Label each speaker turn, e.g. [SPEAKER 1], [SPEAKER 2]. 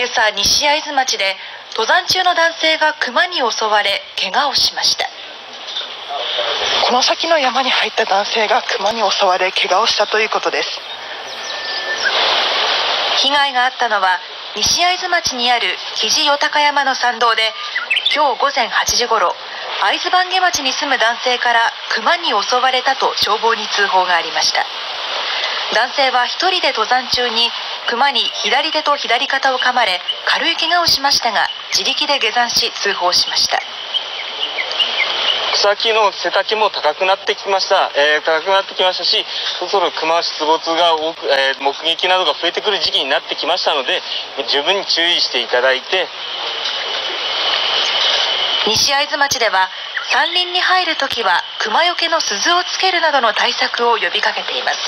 [SPEAKER 1] 今朝西会津町で登山中の男性が熊に襲われ怪我をしました。
[SPEAKER 2] この先の山に入った男性が熊に襲われ怪我をしたということです。
[SPEAKER 1] 被害があったのは西会津町にある肘よ高山の山道で今日午前8時ごろ会津番下町に住む男性から熊に襲われたと消防に通報がありました。男性は1人で登山中に熊に左手と左肩を噛まれ軽い怪我をしましたが自力で下山し通報しました。
[SPEAKER 3] 草木の背丈も高くなってきました、えー高くなってきましたしそろそろ熊出没が多く、えー目撃などが増えてくる時期になってきましたので十分に注意していただいて。
[SPEAKER 1] 西会津町では山林に入るときは熊よけの鈴をつけるなどの対策を呼びかけています